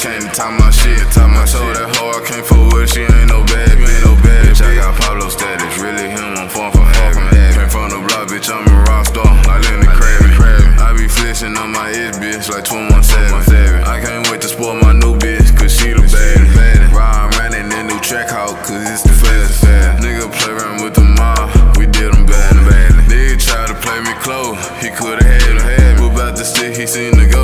my shit, talk my told that hoe I can't fuck with, she ain't no bad bitch, no bad bitch. I got Pablo status, really him, I'm far from having. Came from the block, bitch, I'm a rock star, like Lenny Kravitz. I be flexing on my ex bitch, like 217. I can't wait to spoil my new bitch, cause she the baddest. Ryan running that new track out, cause it's the fastest. Nigga play around with the mob, we did them bad. Nigga try to play me close, he coulda had it. Whip about to stick, he seen the go,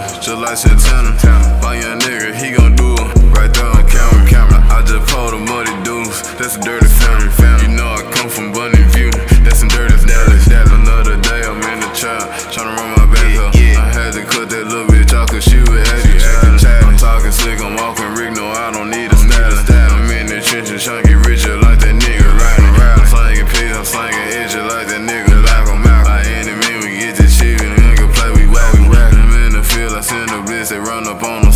Like Santana. My young nigga, he gon' do it, right there on camera. camera. I just pulled the muddy dudes, that's a dirty family. family. You know I come from Bonnie View, that's some dirty Dallas. Another day, I'm in the trap, tryna run up on them.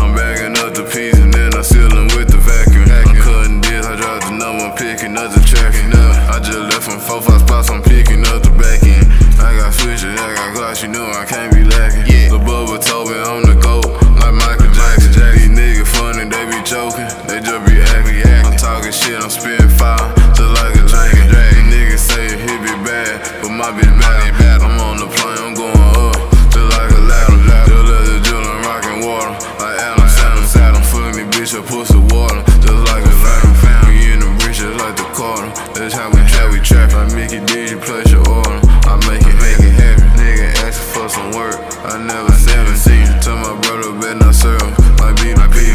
I'm bagging up the peas, and then I seal 'em with the vacuum. I'm cutting deals, I drop the number, I'm picking up the tracking up. I just left from four, five spots, I'm picking up the back end. I got switches, I got glass, you know I can't be lacking. The Bubba told me I'm the GOAT, like Michael Jackson. These niggas funny, they be joking, they bitch, plus your order. I make it, make it happen. Nigga asking for some work. I never, seen never. Tell my brother, better not serve. Might be my bitch.